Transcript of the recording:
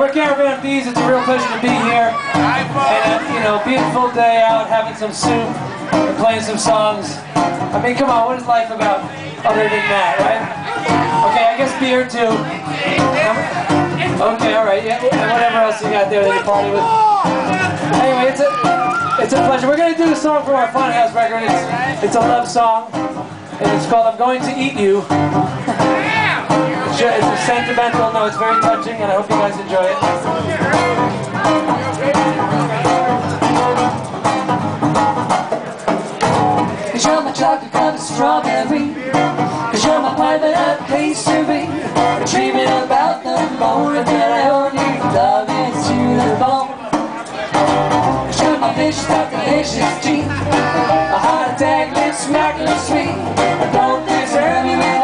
we're Caravan of Thieves. It's a real pleasure to be here. And, uh, you know, beautiful day out, having some soup, and playing some songs. I mean, come on, what is life about other than that, right? Okay, I guess beer too. Okay, all right, yeah, whatever else you got there that you party with. Anyway, it's a, it's a pleasure. We're going to do a song from our Funhouse record. It's, it's a love song, and it's called I'm Going to Eat You. It's a sentimental, no, it's very touching, and I hope you guys enjoy it. Cause you're my chocolate covered strawberry. Cause you're my that I pastry. Dreaming about the moment that I own you. Love is to the bone Cause you're my fish stuck delicious dream A heart attack lips smackling sweet I don't deserve you